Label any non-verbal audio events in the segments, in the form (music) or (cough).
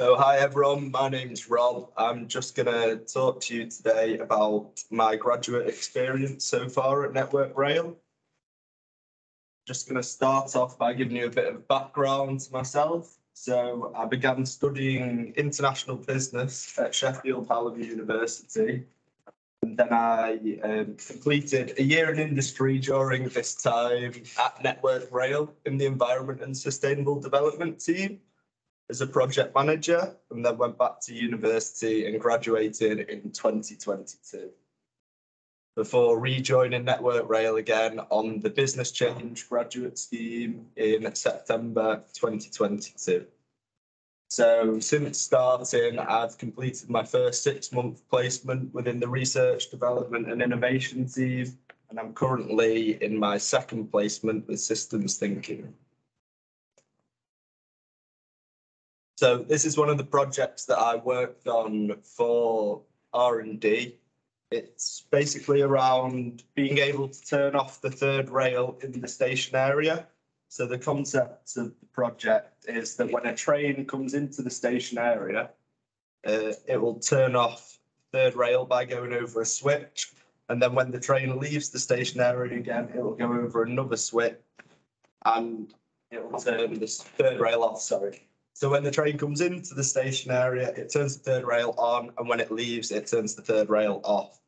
So hi everyone, my name's Rob. I'm just gonna talk to you today about my graduate experience so far at Network Rail. Just gonna start off by giving you a bit of background to myself. So I began studying international business at Sheffield Hallam University. Then I um, completed a year in industry during this time at Network Rail in the Environment and Sustainable Development team as a project manager and then went back to university and graduated in 2022 before rejoining Network Rail again on the Business Change graduate scheme in September 2022. So since starting, I've completed my first six month placement within the research, development and innovation team, and I'm currently in my second placement with systems thinking. So this is one of the projects that I worked on for R&D. It's basically around being able to turn off the third rail in the station area. So the concept of the project is that when a train comes into the station area, uh, it will turn off third rail by going over a switch. And then when the train leaves the station area again, it will go over another switch and it will turn this third rail off, sorry. So when the train comes into the station area, it turns the third rail on, and when it leaves, it turns the third rail off.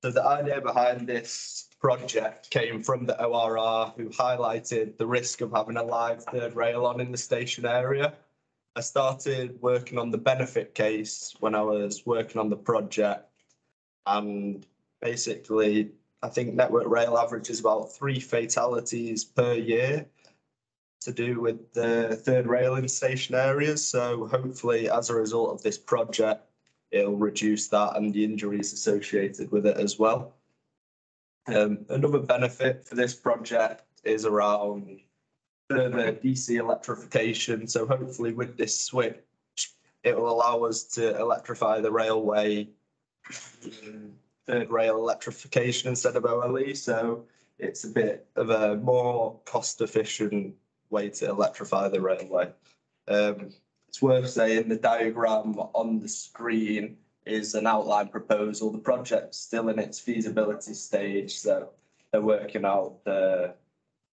So the idea behind this project came from the ORR, who highlighted the risk of having a live third rail on in the station area. I started working on the benefit case when I was working on the project, and basically, I think Network Rail averages about three fatalities per year to do with the third rail in station areas. So hopefully, as a result of this project, it'll reduce that and the injuries associated with it as well. Um, another benefit for this project is around further DC electrification. So hopefully, with this switch, it will allow us to electrify the railway third rail electrification instead of OLE. So it's a bit of a more cost efficient way to electrify the railway. Um, it's worth saying the diagram on the screen is an outline proposal. The project's still in its feasibility stage, so they're working out the,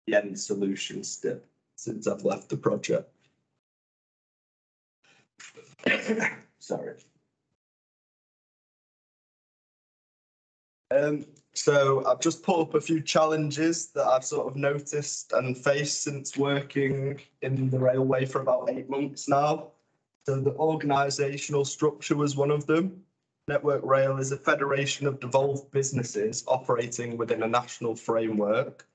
the end solution still since I've left the project. (coughs) Sorry. Um, so I've just put up a few challenges that I've sort of noticed and faced since working in the railway for about eight months now. So the organisational structure was one of them. Network Rail is a federation of devolved businesses operating within a national framework.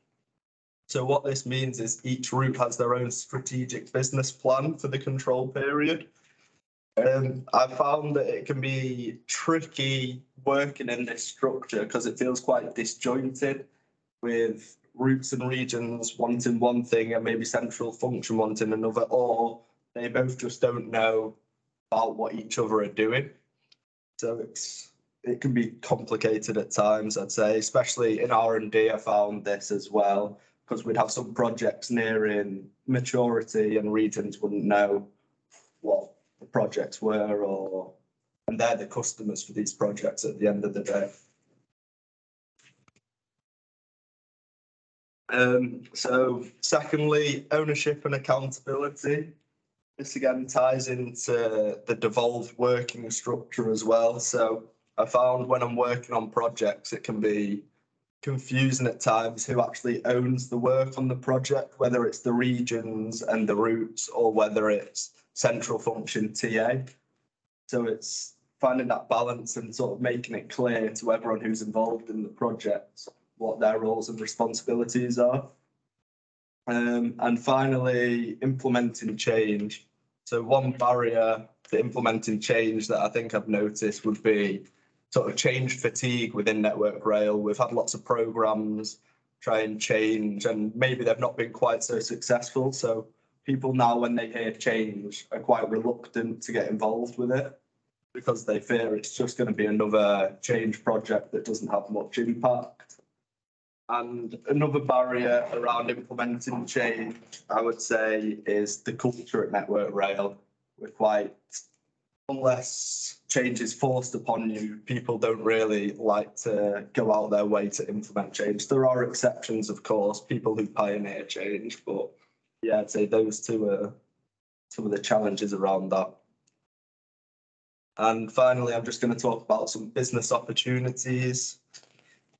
So what this means is each route has their own strategic business plan for the control period. Um, I found that it can be tricky working in this structure because it feels quite disjointed with routes and regions wanting one thing and maybe central function wanting another, or they both just don't know about what each other are doing. So it's it can be complicated at times, I'd say, especially in R and D. I found this as well because we'd have some projects nearing maturity and regions wouldn't know what the projects were or and they're the customers for these projects at the end of the day. Um, so secondly, ownership and accountability. This again ties into the devolved working structure as well. So I found when I'm working on projects, it can be confusing at times who actually owns the work on the project, whether it's the regions and the routes or whether it's central function TA. So it's finding that balance and sort of making it clear to everyone who's involved in the project what their roles and responsibilities are. Um, and finally, implementing change. So one barrier to implementing change that I think I've noticed would be sort of change fatigue within Network Rail. We've had lots of programs try and change, and maybe they've not been quite so successful. So people now, when they hear change, are quite reluctant to get involved with it because they fear it's just going to be another change project that doesn't have much impact. And another barrier around implementing change, I would say, is the culture at Network Rail. We're quite, unless change is forced upon you, people don't really like to go out their way to implement change. There are exceptions, of course, people who pioneer change, but yeah, I'd say those two are some of the challenges around that. And finally, I'm just going to talk about some business opportunities.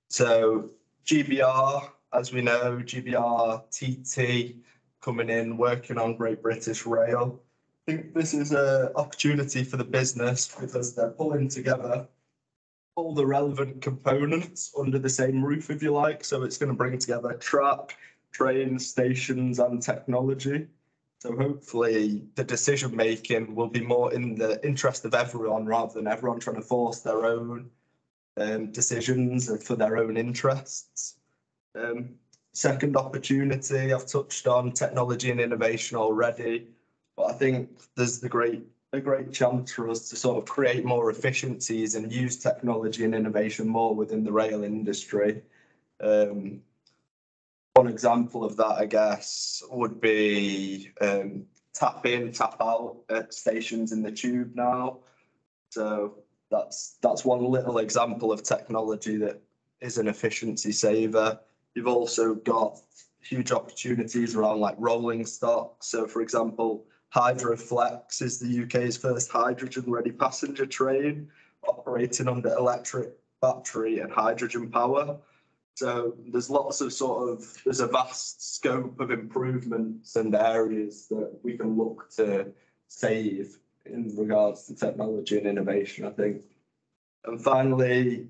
So GBR, as we know, GBR TT coming in, working on Great British Rail. I think this is an opportunity for the business because they're pulling together all the relevant components under the same roof, if you like. So it's going to bring together track, trains, stations, and technology. So hopefully the decision making will be more in the interest of everyone rather than everyone trying to force their own um, decisions for their own interests. Um, second opportunity, I've touched on technology and innovation already, but I think there's the great a great chance for us to sort of create more efficiencies and use technology and innovation more within the rail industry. Um, one example of that, I guess, would be um, tap in, tap out at stations in the tube now. So that's that's one little example of technology that is an efficiency saver. You've also got huge opportunities around like rolling stock. So for example, Hydroflex is the UK's first hydrogen ready passenger train operating under electric battery and hydrogen power. So there's lots of sort of, there's a vast scope of improvements and areas that we can look to save in regards to technology and innovation, I think. And finally,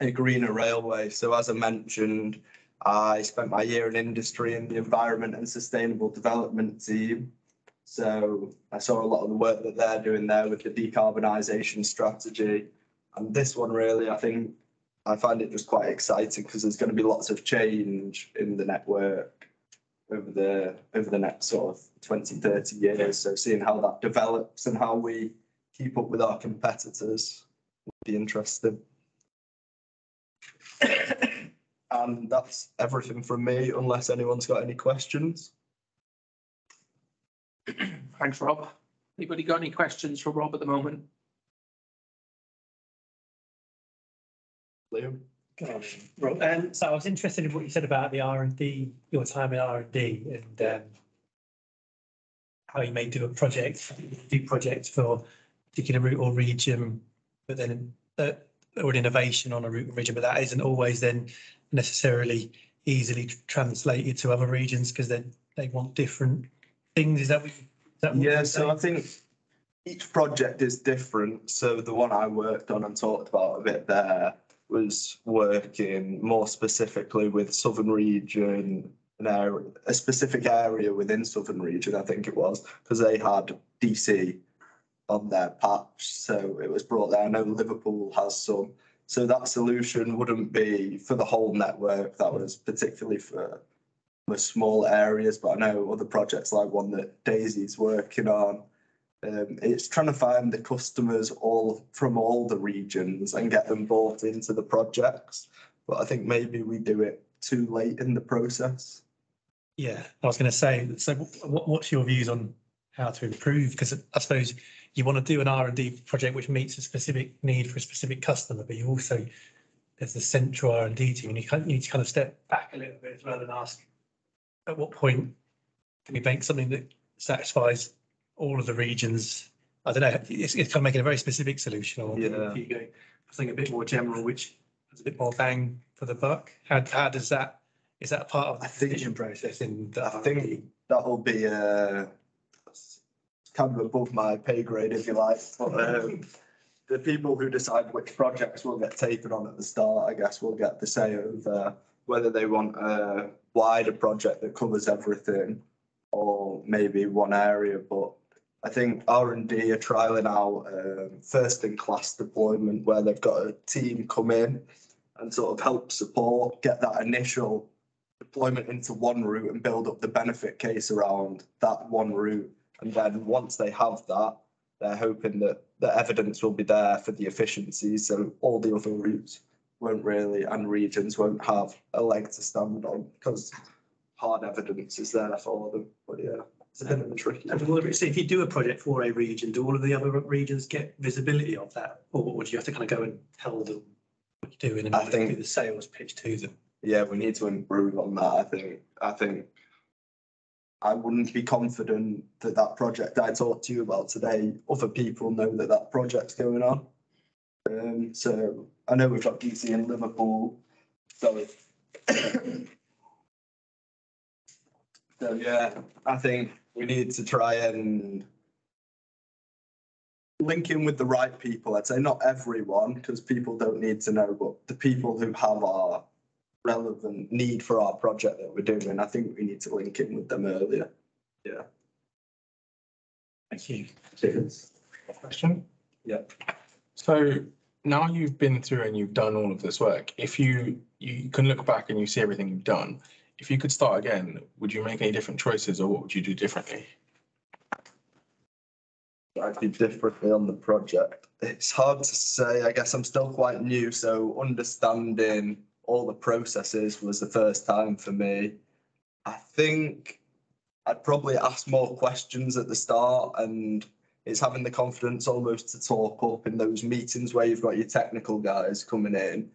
a greener railway. So as I mentioned, I spent my year in industry in the environment and sustainable development team. So I saw a lot of the work that they're doing there with the decarbonisation strategy. And this one really, I think I find it just quite exciting because there's going to be lots of change in the network over the over the next sort of 20, 30 years. So seeing how that develops and how we keep up with our competitors would be interesting. (coughs) and that's everything from me, unless anyone's got any questions. (coughs) Thanks, Rob. Anybody got any questions for Rob at the moment? Liam? Rob, um, so I was interested in what you said about the R and D, your time in R and D and, um, how you may do a project, do projects for a particular route or region, but then, uh, or an innovation on a route or region, but that isn't always then necessarily easily translated to other regions because then they want different things. Is that what? you- is that what Yeah, so I think each project is different. So the one I worked on and talked about a bit there was working more specifically with Southern Region, an area, a specific area within Southern Region, I think it was, because they had DC on their patch, so it was brought there. I know Liverpool has some. So that solution wouldn't be for the whole network. That was particularly for for small areas, but I know other projects like one that Daisy's working on. Um, it's trying to find the customers all from all the regions and get them bought into the projects. But I think maybe we do it too late in the process. Yeah, I was going to say, so what, what's your views on how to improve? Because I suppose you want to do an R and D project which meets a specific need for a specific customer, but you also, there's the central R and D team, and you of need to kind of step back a little bit as well and ask, at what point can we make something that satisfies all of the regions? I don't know, it's, it's kind of making a very specific solution, or Yeah. if you go for something a bit more general, which has a bit more bang for the buck. How, how does that, is that part of the I think- decision process in the I think that'll be uh, kind of above my pay grade, if you like. But um, the people who decide which projects will get taken on at the start, I guess, will get the say over whether they want a wider project that covers everything or maybe one area. But I think R and D are trialing out um, first in class deployment where they've got a team come in and sort of help support, get that initial deployment into one route and build up the benefit case around that one route. And then once they have that, they're hoping that the evidence will be there for the efficiencies, so all the other routes won't really, and regions won't have a leg to stand on because hard evidence is there for them. But yeah, it's a bit of a tricky. And will so if you do a project for a region, do all of the other regions get visibility of that? Or would you have to kind of go and tell them what you're doing and I think- do the sales pitch to them? Yeah, we need to improve on that, I think. I think I wouldn't be confident that that project I talked to you about today, other people know that that project's going on. Um, so I know we've got DC in Liverpool, so. (coughs) So, yeah, I think we need to try and link in with the right people. I'd say not everyone, because people don't need to know, but the people who have our relevant need for our project that we're doing, I think we need to link in with them earlier. Yeah. Thank you. Question? Yeah. So now you've been through and you've done all of this work, if you, you can look back and you see everything you've done, if you could start again, would you make any different choices or what would you do differently? I'd be differently on the project. It's hard to say. I guess I'm still quite new, so understanding all the processes was the first time for me. I think I'd probably ask more questions at the start and it's having the confidence almost to talk up in those meetings where you've got your technical guys coming in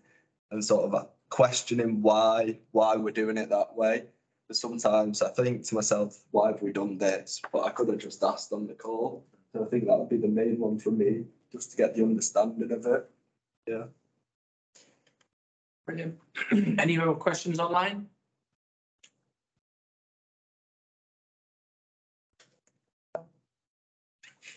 and sort of questioning why, why we're doing it that way. But sometimes I think to myself, why have we done this? But I could have just asked on the call. So I think that would be the main one for me, just to get the understanding of it. Yeah. Brilliant. (clears throat) Any other questions online?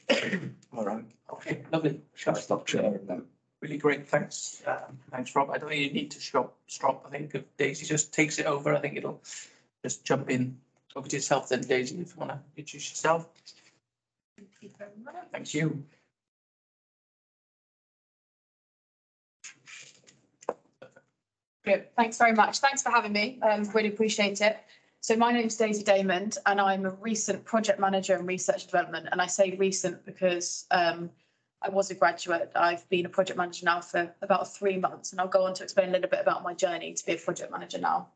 (coughs) All right. Okay, lovely. Shall I stop sharing now? Really great. Thanks. Um, thanks, Rob. I don't think you need to stop, stop. I think if Daisy just takes it over, I think it'll just jump in over to yourself then, Daisy, if you want to introduce yourself. Thank you. Good, thanks very much. Thanks for having me. Um, really appreciate it. So my name's Daisy Daymond and I'm a recent project manager in research development. And I say recent because um, I was a graduate. I've been a project manager now for about three months and I'll go on to explain a little bit about my journey to be a project manager now.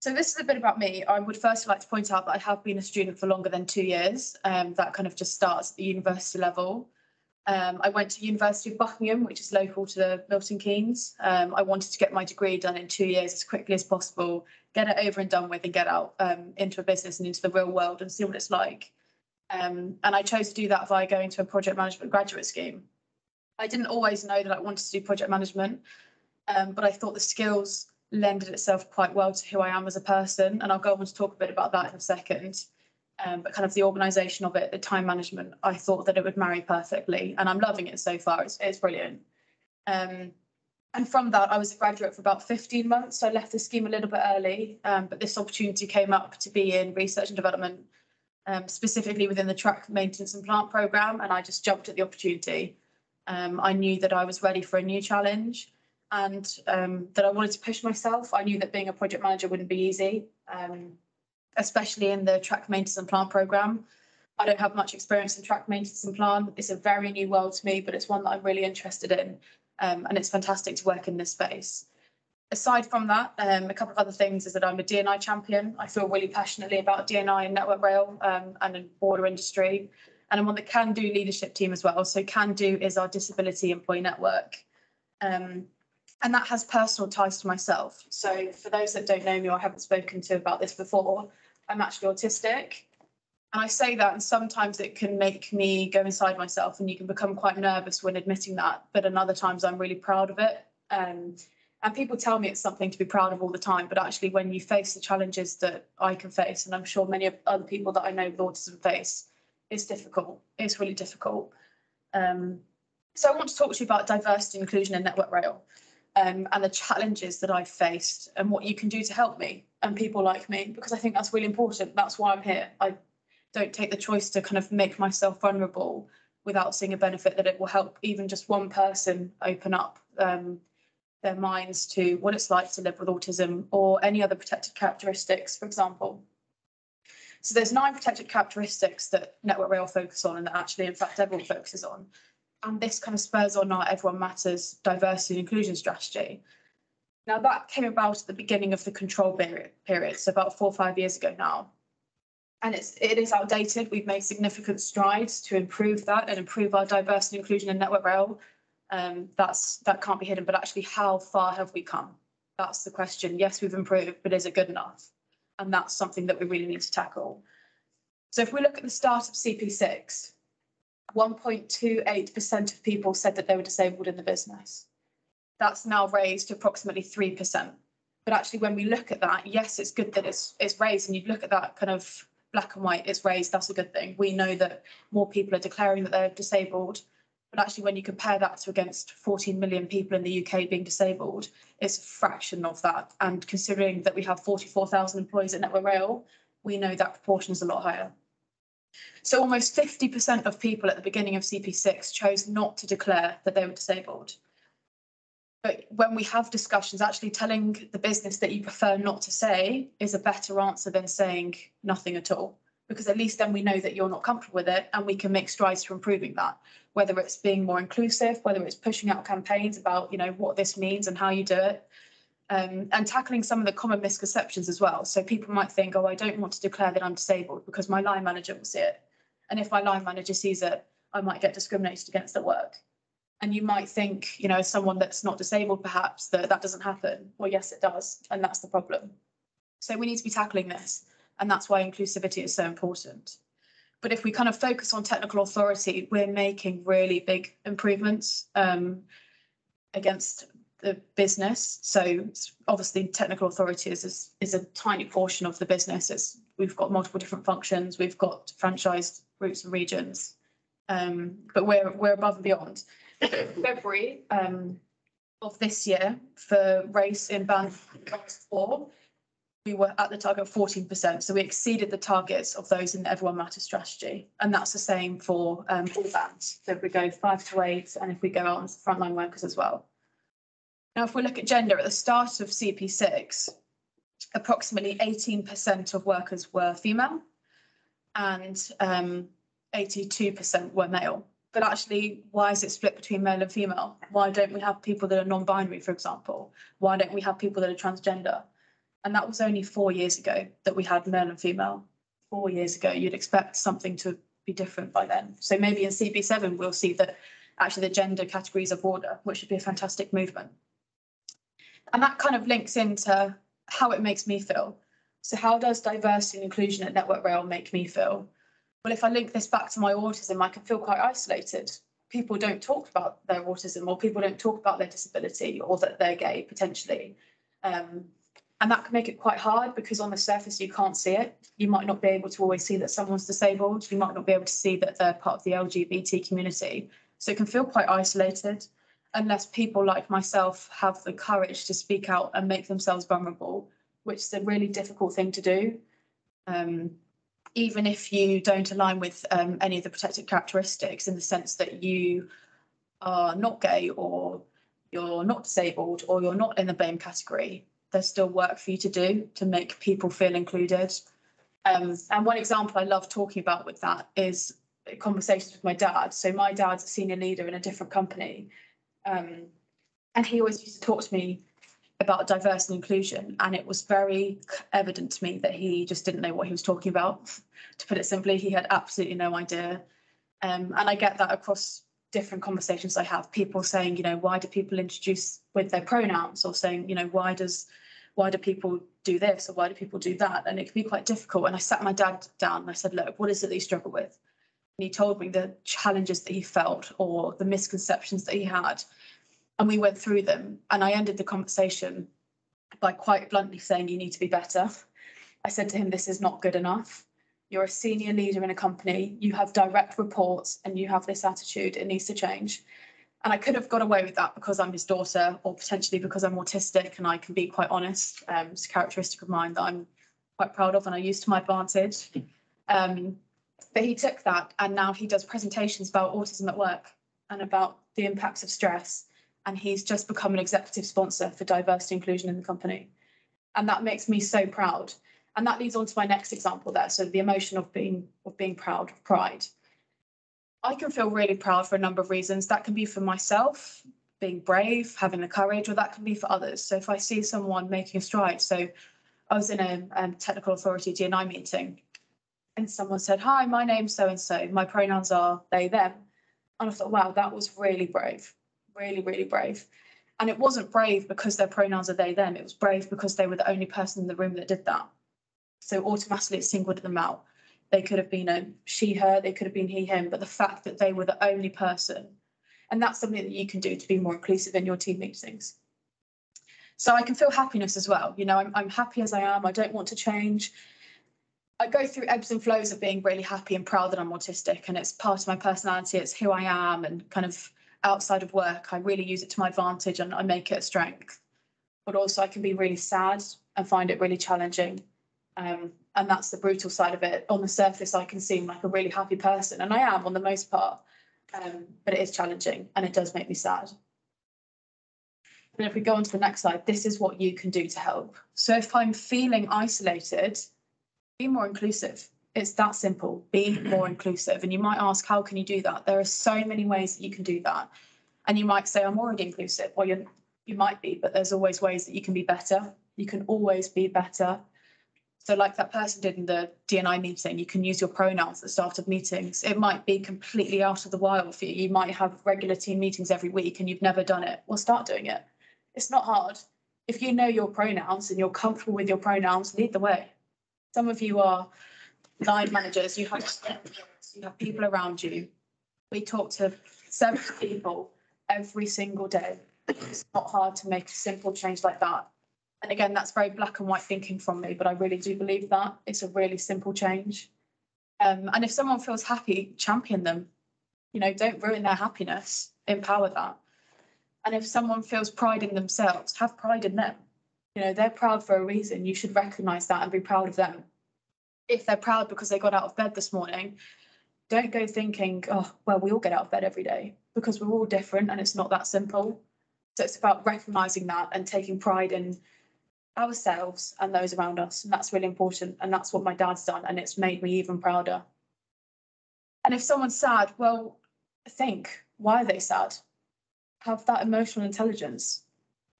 So this is a bit about me. I would first like to point out that I have been a student for longer than two years. Um, that kind of just starts at the university level. Um, I went to University of Buckingham, which is local to the Milton Keynes. Um, I wanted to get my degree done in two years as quickly as possible, get it over and done with, and get out um, into a business and into the real world and see what it's like. Um, and I chose to do that via going to a project management graduate scheme. I didn't always know that I wanted to do project management, um, but I thought the skills lended itself quite well to who I am as a person, and I'll go on to talk a bit about that in a second um, but kind of the organisation of it, the time management, I thought that it would marry perfectly, and I'm loving it so far. It's, it's brilliant. Um, and from that, I was a graduate for about 15 months. So I left the scheme a little bit early, um, but this opportunity came up to be in research and development, um, specifically within the track maintenance and plant programme, and I just jumped at the opportunity. Um, I knew that I was ready for a new challenge and um, that I wanted to push myself. I knew that being a project manager wouldn't be easy. Um, especially in the track maintenance and plant program. I don't have much experience in track maintenance and plant. It's a very new world to me, but it's one that I'm really interested in. Um, and it's fantastic to work in this space. Aside from that, um, a couple of other things is that I'm a DNI champion. I feel really passionately about DNI and Network Rail um, and the border industry. And I'm on the Can Do leadership team as well. So Can Do is our disability employee network. Um, and that has personal ties to myself. So for those that don't know me or haven't spoken to about this before, I'm actually autistic. And I say that, and sometimes it can make me go inside myself, and you can become quite nervous when admitting that. But in other times, I'm really proud of it. Um, and people tell me it's something to be proud of all the time. But actually, when you face the challenges that I can face, and I'm sure many other people that I know with autism face, it's difficult. It's really difficult. Um, so I want to talk to you about diversity, inclusion, and network rail um, and the challenges that I've faced and what you can do to help me and people like me, because I think that's really important. That's why I'm here. I don't take the choice to kind of make myself vulnerable without seeing a benefit that it will help even just one person open up um, their minds to what it's like to live with autism or any other protected characteristics, for example. So there's nine protected characteristics that Network Rail focus on and that actually, in fact, everyone focuses on. And this kind of spurs on our Everyone Matters diversity and inclusion strategy. Now, that came about at the beginning of the control period, so about four or five years ago now. And it's, it is outdated. We've made significant strides to improve that and improve our diversity and inclusion in Network Rail. Um, that's, that can't be hidden, but actually how far have we come? That's the question. Yes, we've improved, but is it good enough? And that's something that we really need to tackle. So if we look at the start of CP6, 1.28% of people said that they were disabled in the business. That's now raised to approximately 3%. But actually, when we look at that, yes, it's good that it's, it's raised and you look at that kind of black and white, it's raised, that's a good thing. We know that more people are declaring that they're disabled. But actually, when you compare that to against 14 million people in the UK being disabled, it's a fraction of that. And considering that we have 44,000 employees at Network Rail, we know that proportion is a lot higher. So almost 50% of people at the beginning of CP6 chose not to declare that they were disabled. But when we have discussions, actually telling the business that you prefer not to say is a better answer than saying nothing at all. Because at least then we know that you're not comfortable with it and we can make strides to improving that. Whether it's being more inclusive, whether it's pushing out campaigns about, you know, what this means and how you do it. Um, and tackling some of the common misconceptions as well. So people might think, oh, I don't want to declare that I'm disabled because my line manager will see it. And if my line manager sees it, I might get discriminated against at work. And you might think, you know, as someone that's not disabled, perhaps that that doesn't happen. Well, yes, it does. And that's the problem. So we need to be tackling this. And that's why inclusivity is so important. But if we kind of focus on technical authority, we're making really big improvements um, against the business. So obviously technical authority is, is, is a tiny portion of the business. It's, we've got multiple different functions. We've got franchised routes and regions. Um, but we're, we're above and beyond. February um, of this year for race in band four, we were at the target of fourteen percent. So we exceeded the targets of those in the Everyone Matters strategy. And that's the same for um, all bands. So if we go five to eight, and if we go out on frontline workers as well. Now, if we look at gender at the start of CP6, approximately eighteen percent of workers were female and um, eighty-two percent were male. But actually, why is it split between male and female? Why don't we have people that are non-binary, for example? Why don't we have people that are transgender? And that was only four years ago that we had male and female. Four years ago, you'd expect something to be different by then. So maybe in CP7, we'll see that actually the gender categories are broader, which would be a fantastic movement. And that kind of links into how it makes me feel. So how does diversity and inclusion at Network Rail make me feel? Well, if I link this back to my autism, I can feel quite isolated. People don't talk about their autism or people don't talk about their disability or that they're gay potentially. Um, and that can make it quite hard because on the surface you can't see it. You might not be able to always see that someone's disabled. You might not be able to see that they're part of the LGBT community. So it can feel quite isolated unless people like myself have the courage to speak out and make themselves vulnerable, which is a really difficult thing to do. Um, even if you don't align with um, any of the protected characteristics in the sense that you are not gay or you're not disabled or you're not in the BAME category, there's still work for you to do to make people feel included. Um, and one example I love talking about with that is conversations with my dad. So my dad's a senior leader in a different company. Um, and he always used to talk to me about diversity and inclusion. And it was very evident to me that he just didn't know what he was talking about. (laughs) to put it simply, he had absolutely no idea. Um, and I get that across different conversations I have. People saying, you know, why do people introduce with their pronouns, or saying, you know, why does why do people do this or why do people do that? And it can be quite difficult. And I sat my dad down and I said, look, what is it that you struggle with? And he told me the challenges that he felt or the misconceptions that he had. And we went through them. And i ended the conversation by quite bluntly saying you need to be better. I said to him this is not good enough. You're a senior leader in a company. You have direct reports and you have this attitude. It needs to change and i could have got away with that because i'm his daughter or potentially because i'm autistic and i can be quite honest um, it's a characteristic of mine that i'm quite proud of and i use to my advantage (laughs) um, but he took that and now he does presentations about autism at work and about the impacts of stress and he's just become an executive sponsor for diversity inclusion in the company. And that makes me so proud. And that leads on to my next example there. So the emotion of being of being proud, of pride. I can feel really proud for a number of reasons. That can be for myself, being brave, having the courage, or that can be for others. So if I see someone making a stride, so I was in a um, technical authority DNI meeting and someone said, hi, my name's so-and-so, my pronouns are they, them. And I thought, wow, that was really brave, really, really brave. And it wasn't brave because their pronouns are they, them. It was brave because they were the only person in the room that did that. So automatically it singled them out. They could have been a she, her, they could have been he, him, but the fact that they were the only person. And that's something that you can do to be more inclusive in your team meetings. So I can feel happiness as well. You know, I'm, I'm happy as I am. I don't want to change. I go through ebbs and flows of being really happy and proud that I'm autistic and it's part of my personality. It's who I am and kind of outside of work, I really use it to my advantage and I make it a strength. But also I can be really sad and find it really challenging. Um, and that's the brutal side of it. On the surface, I can seem like a really happy person and I am on the most part. Um, but it is challenging and it does make me sad. And if we go on to the next slide, this is what you can do to help. So if I'm feeling isolated, be more inclusive. It's that simple. Be more inclusive. And you might ask, how can you do that? There are so many ways that you can do that. And you might say, I'm already inclusive. Well, you you might be, but there's always ways that you can be better. You can always be better. So like that person did in the DNI meeting, you can use your pronouns at the start of meetings. It might be completely out of the wild for you. You might have regular team meetings every week and you've never done it. Well, start doing it. It's not hard. If you know your pronouns and you're comfortable with your pronouns, lead the way. Some of you are line managers, you have, you have people around you. We talk to several people every single day. It's not hard to make a simple change like that. And again, that's very black and white thinking from me, but I really do believe that it's a really simple change. Um, and if someone feels happy, champion them. You know, don't ruin their happiness, empower that. And if someone feels pride in themselves, have pride in them. You know, they're proud for a reason. You should recognize that and be proud of them. If they're proud because they got out of bed this morning, don't go thinking, oh, well, we all get out of bed every day because we're all different and it's not that simple. So it's about recognizing that and taking pride in ourselves and those around us. And that's really important. And that's what my dad's done. And it's made me even prouder. And if someone's sad, well, think, why are they sad? Have that emotional intelligence.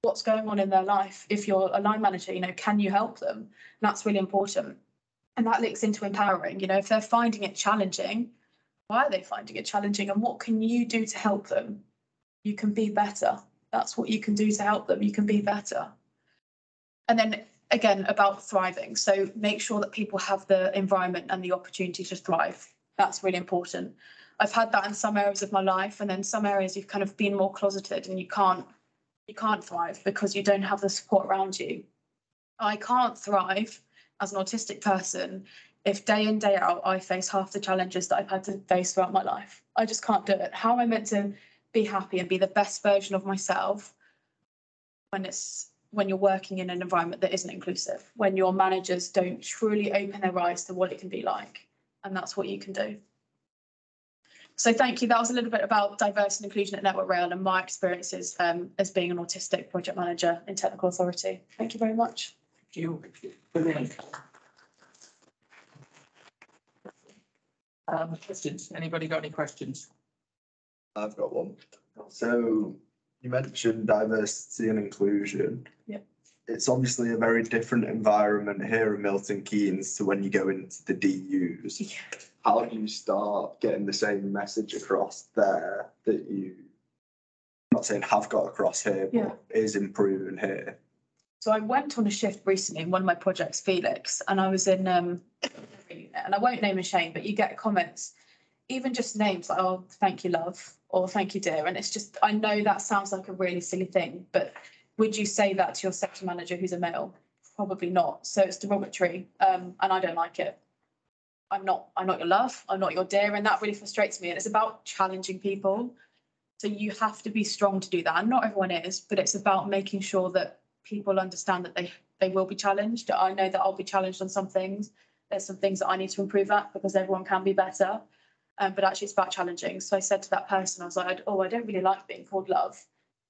What's going on in their life? If you're a line manager, you know, can you help them? And that's really important. And that links into empowering. You know, if they're finding it challenging, why are they finding it challenging? And what can you do to help them? You can be better. That's what you can do to help them. You can be better. And then again, about thriving. So make sure that people have the environment and the opportunity to thrive. That's really important. I've had that in some areas of my life, and then some areas you've kind of been more closeted and you can't you can't thrive because you don't have the support around you. I can't thrive as an autistic person if day in day out I face half the challenges that I've had to face throughout my life. I just can't do it. How am I meant to be happy and be the best version of myself when it's when you're working in an environment that isn't inclusive, when your managers don't truly open their eyes to what it can be like. And that's what you can do. So thank you. That was a little bit about diversity and inclusion at Network Rail and my experiences um, as being an autistic project manager in technical authority. Thank you very much. Thank You, brilliant. Um, questions? Anybody got any questions? I've got one. So you mentioned diversity and inclusion. Yep. It's obviously a very different environment here in Milton Keynes to when you go into the DUs. Yeah. How do you start getting the same message across there that you, I'm not saying have got across here, Yeah. but is improving here? So I went on a shift recently in one of my projects, Felix, and I was in um and I won't name and shame, but you get comments, even just names like, oh, thank you, love, or thank you, dear. And it's just, I know that sounds like a really silly thing, but would you say that to your sector manager who's a male? Probably not. So it's derogatory, um, and I don't like it. I'm not, I'm not your love, I'm not your dear, and that really frustrates me. And it's about challenging people. So you have to be strong to do that. And not everyone is, but it's about making sure that people understand that they they will be challenged. I know that I'll be challenged on some things. There's some things that I need to improve at because everyone can be better. Um, but actually, it's about challenging. So I said to that person, I was like, "Oh, I don't really like being called love."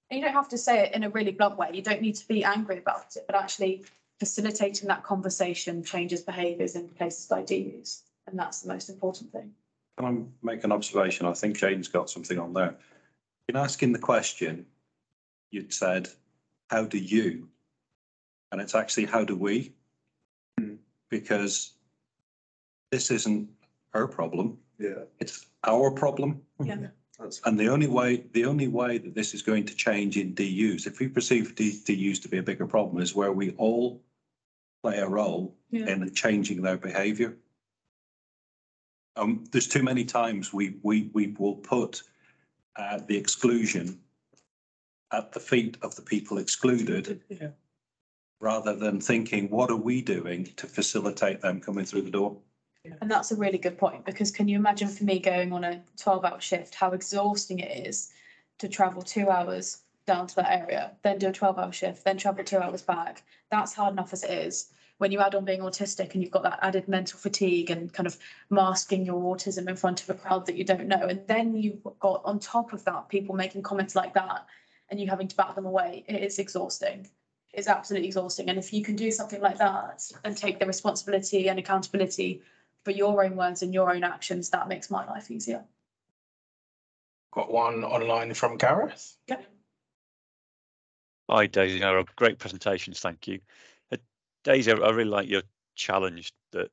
And you don't have to say it in a really blunt way. You don't need to be angry about it, but actually facilitating that conversation changes behaviours in places like DUs, and that's the most important thing. Can I make an observation? I think Jane's got something on there. In asking the question, you'd said, how do you? And it's actually, how do we? Because this isn't her problem, Yeah. it's our problem. Yeah. That's And the only way, the only way that this is going to change in DUs, if we perceive D- DUs to be a bigger problem, is where we all play a role Yeah. in changing their behaviour. Um, there's too many times we, we, we will put, uh, the exclusion at the feet of the people excluded, Yeah. rather than thinking, what are we doing to facilitate them coming through the door? And that's a really good point, because can you imagine for me going on a twelve hour shift, how exhausting it is to travel two hours down to that area, then do a twelve hour shift, then travel two hours back. That's hard enough as it is. When you add on being autistic and you've got that added mental fatigue and kind of masking your autism in front of a crowd that you don't know, and then you've got on top of that, people making comments like that and you having to bat them away, it is exhausting. It's absolutely exhausting. And if you can do something like that and take the responsibility and accountability for your own words and your own actions, that makes my life easier. Got one online from Gareth. Yeah. Hi Daisy, no, great presentations, thank you. Uh, Daisy, I I really like your challenge that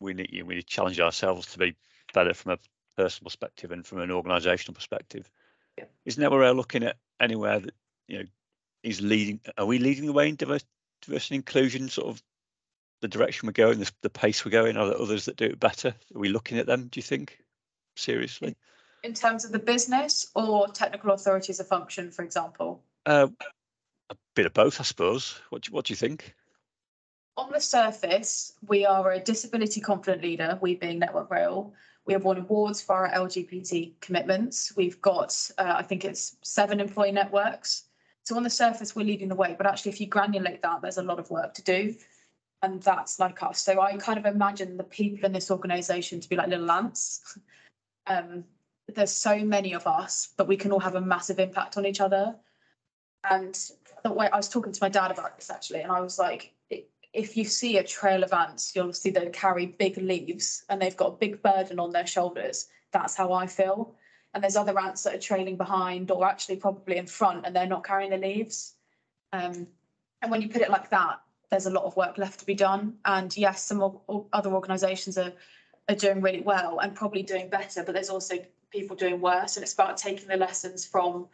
we need, you know, we need to challenge ourselves to be better from a personal perspective and from an organisational perspective. Yeah. Isn't that where we're looking at anywhere that, you know, is leading, are we leading the way in diversity, diversity and inclusion, sort of the direction we're going, the, the pace we're going? Are there others that do it better? Are we looking at them, do you think? Seriously? In terms of the business or technical authority as a function, for example? Uh, a bit of both, I suppose. What do, what do you think? On the surface, we are a disability confident leader, we being Network Rail. We have won awards for our LGBT commitments. We've got, uh, I think it's seven employee networks. So on the surface, we're leading the way, but actually if you granulate that, there's a lot of work to do. And that's like us. So I kind of imagine the people in this organisation to be like little ants. (laughs) Um, there's so many of us, but we can all have a massive impact on each other. And the way I was talking to my dad about this actually, and I was like, if you see a trail of ants, you'll see they carry big leaves and they've got a big burden on their shoulders. That's how I feel. And there's other ants that are trailing behind or actually probably in front and they're not carrying the leaves. Um, and when you put it like that, there's a lot of work left to be done. And yes, some other organisations are are doing really well and probably doing better, but there's also people doing worse. And it's about taking the lessons from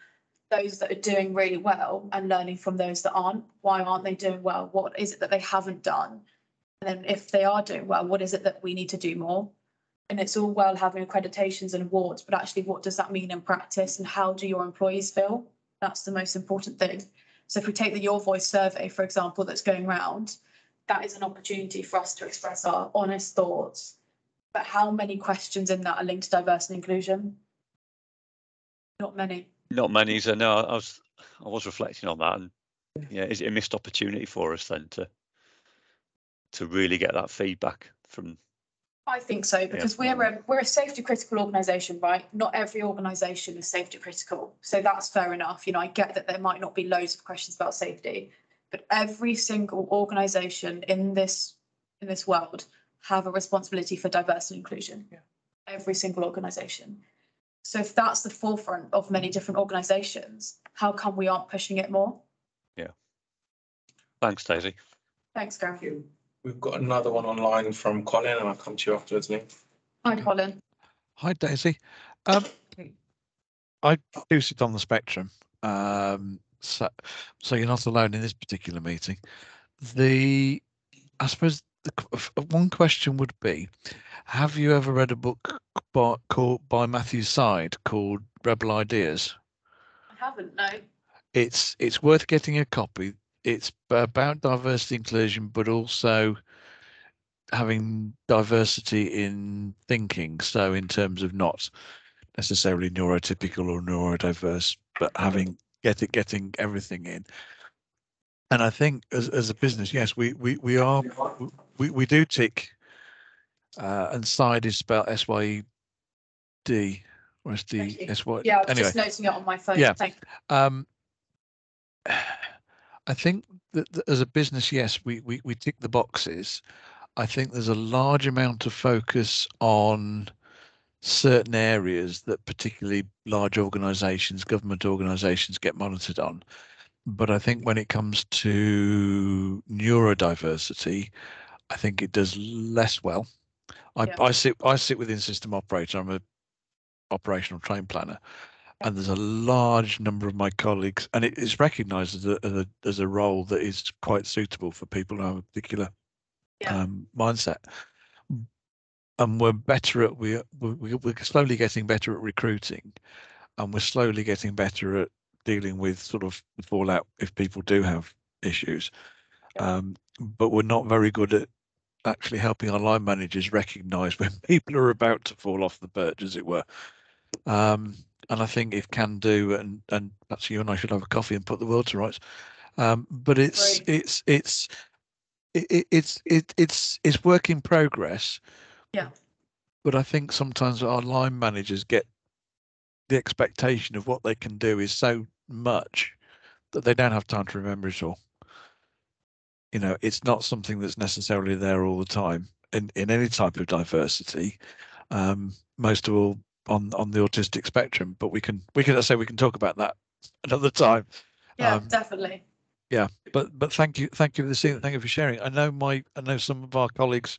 those that are doing really well and learning from those that aren't. Why aren't they doing well? What is it that they haven't done? And then if they are doing well, what is it that we need to do more? And it's all well having accreditations and awards, but actually what does that mean in practice and how do your employees feel? That's the most important thing. So if we take the Your Voice survey, for example, that's going round, that is an opportunity for us to express our honest thoughts. But how many questions in that are linked to diversity and inclusion? Not many. Not many, so no, I was I was reflecting on that and yeah, is it a missed opportunity for us then to to really get that feedback from I think so, because we're a, we're a safety critical organisation, right? Not every organisation is safety critical. So that's fair enough. You know, I get that there might not be loads of questions about safety. But every single organisation in this, in this world have a responsibility for diversity and inclusion. Yeah. Every single organisation. So if that's the forefront of many different organisations, how come we aren't pushing it more? Yeah. Thanks, Daisy. Thanks, Gary. We've got another one online from Colin and I'll come to you afterwards, Lee. Hi, Colin. Hi, Daisy. Um, I do sit on the spectrum, um, so so you're not alone in this particular meeting. The, I suppose the one question would be, have you ever read a book by called by Matthew Syed called Rebel Ideas? I haven't, no. It's it's worth getting a copy. It's about diversity inclusion, but also having diversity in thinking. So in terms of not necessarily neurotypical or neurodiverse, but having get it getting everything in. And I think as as a business, yes, we we we are we we do tick. Uh, and Syed is spelled S Y E D or S D. S Y. Yeah, I was Anyway, just noting it on my phone. Yeah. Um, I think that, that as a business, yes, we, we we tick the boxes. I think there's a large amount of focus on certain areas that particularly large organisations, government organisations get monitored on. But I think when it comes to neurodiversity, I think it does less well. I, Yeah. I sit I sit within system operator. I'm a operational train planner, and there's a large number of my colleagues, and it is recognised as a, as a as a role that is quite suitable for people who have a particular Yeah. um, mindset. And we're better at we we we're slowly getting better at recruiting, and we're slowly getting better at dealing with sort of fallout if people do have issues. Yeah. Um, but we're not very good at actually helping our line managers recognise (laughs) when people are about to fall off the perch, as it were. Um, and I think if can do and and perhaps you and I should have a coffee and put the world to rights. Um, but it's Great. it's it's it, it, it's it, it's it's work in progress. Yeah. But I think sometimes our line managers get the expectation of what they can do is so much that they don't have time to remember it all. You know, it's not something that's necessarily there all the time in, in any type of diversity. Um, most of all on on the autistic spectrum, but we can we can I say we can talk about that another time. Yeah, Um, definitely. Yeah, but but thank you thank you for the scene. Thank you for sharing. I know my I know some of our colleagues,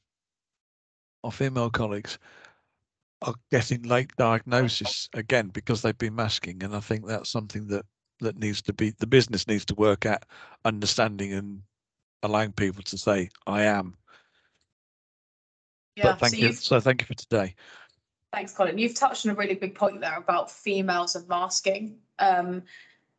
our female colleagues, are getting late diagnosis again because they've been masking, and I think that's something that that needs to be the business needs to work at understanding and allowing people to say I am. Yeah, But thank so you. So thank you for today. Thanks, Colin. You've touched on a really big point there about females and masking. Um,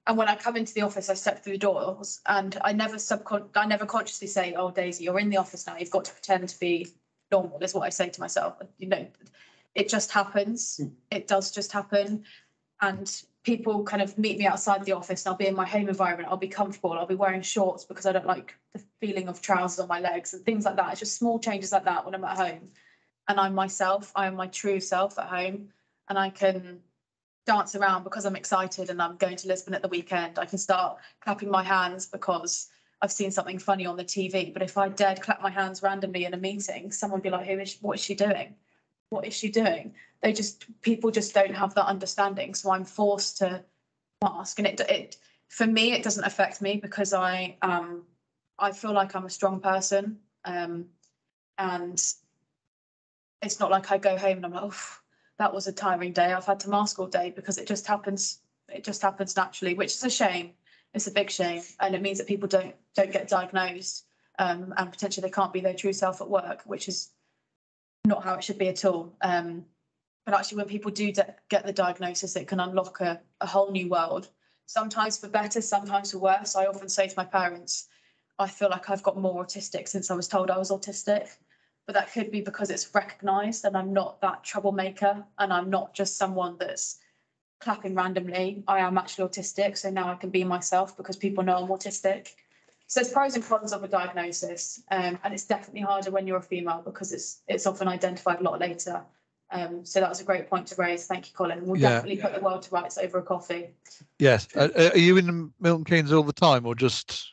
and when I come into the office, I step through the doors and I never subcon, I never consciously say, oh, Daisy, you're in the office now. You've got to pretend to be normal is what I say to myself. You know, it just happens. It does just happen. And people kind of meet me outside the office and I'll be in my home environment. I'll be comfortable. I'll be wearing shorts because I don't like the feeling of trousers on my legs and things like that. It's just small changes like that when I'm at home. And I'm myself. I am my true self at home. And I can dance around because I'm excited and I'm going to Lisbon at the weekend. I can start clapping my hands because I've seen something funny on the TV. But if I dared clap my hands randomly in a meeting, someone would be like, Who is she, what is she doing? What is she doing? They just people just don't have that understanding. So I'm forced to mask. And it it for me it doesn't affect me because I um I feel like I'm a strong person. Um and it's not like I go home and I'm like, oh, that was a tiring day. I've had to mask all day because it just happens. It just happens naturally, which is a shame. It's a big shame, and it means that people don't don't get diagnosed, um, and potentially they can't be their true self at work, which is not how it should be at all. Um, but actually, when people do de- get the diagnosis, it can unlock a, a whole new world. Sometimes for better, sometimes for worse. I often say to my parents, I feel like I've got more autistic since I was told I was autistic but that could be because it's recognized and I'm not that troublemaker and I'm not just someone that's clapping randomly. I am actually autistic, so now I can be myself because people know I'm autistic. So there's pros and cons of a diagnosis, um, and it's definitely harder when you're a female because it's it's often identified a lot later. Um, so that was a great point to raise. Thank you, Colin. We'll Yeah. definitely put the world to rights over a coffee. Yes. Uh, are you in Milton Keynes all the time, or just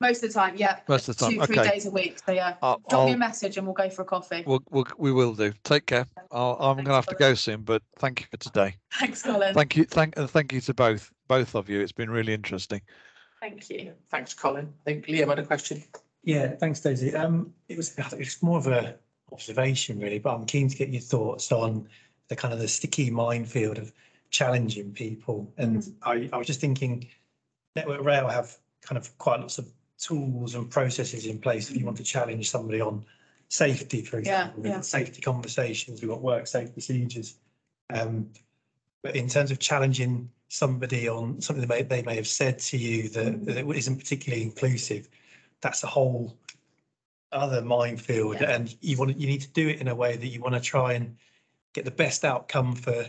Most of the time, yeah. most of the time? Two, three Okay. days a week. So yeah, I'll, drop me a I'll- message and we'll go for a coffee. We'll, we'll, we will do. Take care. I'll, I'm gonna have to go soon, but thank you for today. Thanks, Colin. Thank you, thank, and thank you to both, both of you. It's been really interesting. Thank you. Thanks, Colin. I think Liam had a question. Yeah, thanks, Daisy. Um, it was, it's more of a observation really, but I'm keen to get your thoughts on the kind of the sticky minefield of challenging people. And I, I was just thinking, Network Rail have kind of quite lots of tools and processes in place if you want to challenge somebody on safety, for example. We've yeah. got safety conversations, we've got work safe procedures. Um, but in terms of challenging somebody on something that may, they may have said to you that, that it isn't particularly inclusive, that's a whole other minefield Yeah. and you want, you need to do it in a way that you want to try and get the best outcome for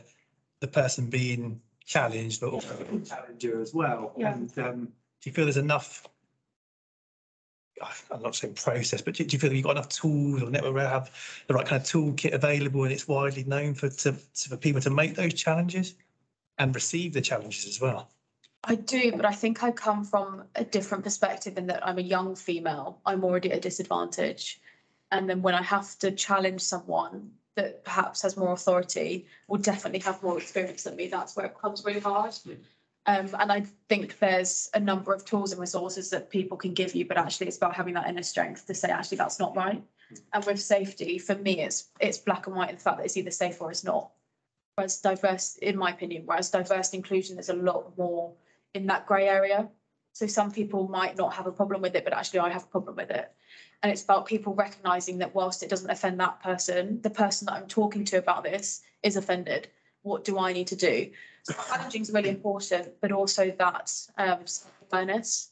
the person being challenged, but also the challenger as well. Yeah. And um, do you feel there's enough? I'm not saying process, but do do you feel you've got enough tools or network have the right kind of toolkit available and it's widely known for to, for people to make those challenges and receive the challenges as well? I do, but I think I come from a different perspective in that I'm a young female. I'm already at a disadvantage. And then when I have to challenge someone that perhaps has more authority or definitely have more experience than me, that's where it becomes really hard. Um, and I think there's a number of tools and resources that people can give you, but actually it's about having that inner strength to say, actually, that's not right. And with safety, for me, it's, it's black and white in the fact that it's either safe or it's not. Whereas diverse, in my opinion, whereas diverse inclusion is a lot more in that grey area. So some people might not have a problem with it, but actually I have a problem with it. And it's about people recognizing that whilst it doesn't offend that person, the person that I'm talking to about this is offended. What do I need to do? Challenging is really important, but also that um awareness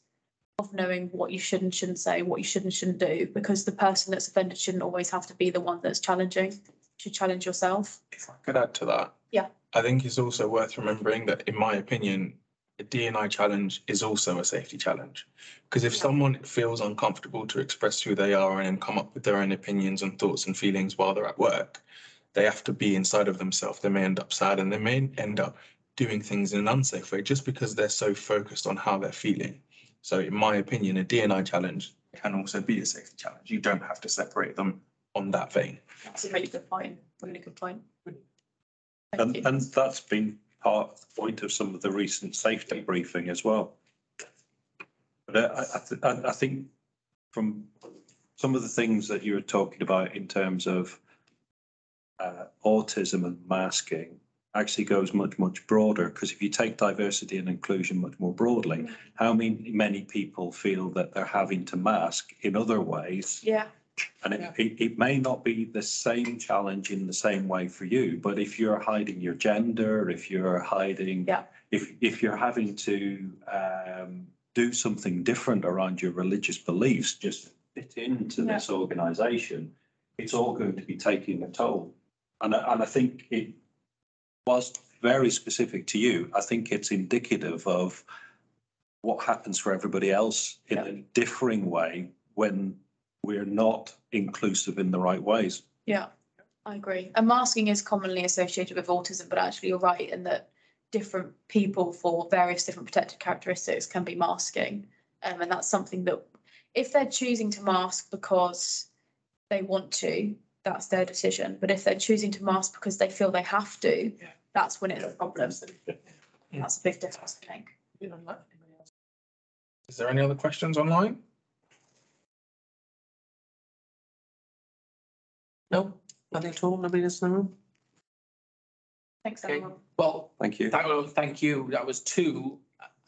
of knowing what you should and shouldn't say, what you should and shouldn't do, because the person that's offended shouldn't always have to be the one that's challenging. You should challenge yourself. If I could add to that. Yeah. I think it's also worth remembering that, in my opinion, a DNI challenge is also a safety challenge. Because if someone feels uncomfortable to express who they are and then come up with their own opinions and thoughts and feelings while they're at work, they have to be inside of themselves. They may end up sad and they may end up doing things in an unsafe way just because they're so focused on how they're feeling. So in my opinion, a DNI challenge can also be a safety challenge. You don't have to separate them on that vein. That's a really good point, really good point. And, and that's been part of the point of some of the recent safety briefing as well. But I, I, th- I, I think from some of the things that you were talking about in terms of uh, autism and masking actually goes much, much broader, because if you take diversity and inclusion much more broadly, how many, many people feel that they're having to mask in other ways Yeah, and it, it, it may not be the same challenge in the same way for you, but if you're hiding your gender, if you're hiding. Yeah. If, if you're having to, um, do something different around your religious beliefs, just fit into this organisation, it's all going to be taking a toll. And and I think it was very specific to you. I think it's indicative of what happens for everybody else in a differing way when we're not inclusive in the right ways. yeah, I agree. And masking is commonly associated with autism, but actually you're right in that different people for various different protected characteristics can be masking. Um, and that's something that if they're choosing to mask because they want to, that's their decision. But if they're choosing to mask because they feel they have to, Yeah. that's when it's a problem. That's a big difference, I think. You know, like anybody else? Is there any other questions online? No, nothing at all, nobody else in the room? Thanks, Okay. everyone. Well, Thank you. That was, thank you. That was two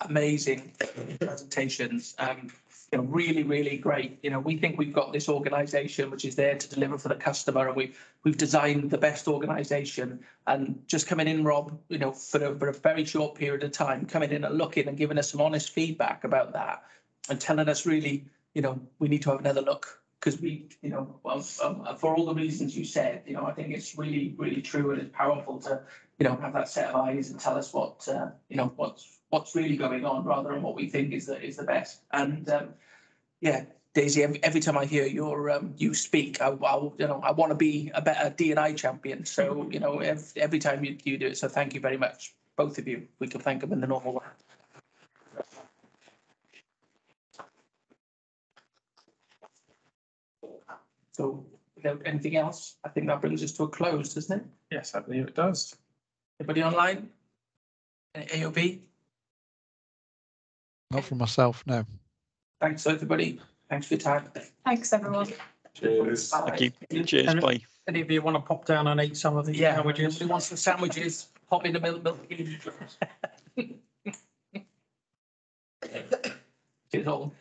amazing presentations. Um, you know, really, really great. You know, we think we've got this organisation which is there to deliver for the customer and we've, we've designed the best organisation. And just coming in, Rob, you know, for a, for a very short period of time, coming in and looking and giving us some honest feedback about that and telling us really, you know, we need to have another look. Because we, you know, um, um, for all the reasons you said, you know, I think it's really, really true and it's powerful to you know, have that set of eyes and tell us what, uh, you know, what's, what's really going on rather than what we think is the, is the best. And, um, yeah, Daisy, every, every time I hear your, um, you speak, I, I'll, you know, I want to be a better D and I champion. So, you know, every, every time you, you do it. So thank you very much, both of you. We can thank them in the normal way. So, without anything else, I think that brings us to a close, doesn't it? Yes, I believe it does. Anybody online? AOB? Not for myself, no. Thanks, everybody. Thanks for your time. Thanks, everyone. Cheers. Thank you. Cheers, And- bye. Any of you want to pop down and eat some of the Yeah, sandwiches? who wants some sandwiches? Pop in the milk, milk. (laughs) Cheers all.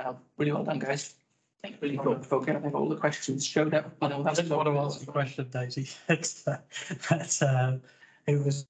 Uh, really well done, guys. Thank you. Really good. Okay, I think all the questions showed up. You know, I that's didn't want to ask the question, Daisy. (laughs) But, um, it was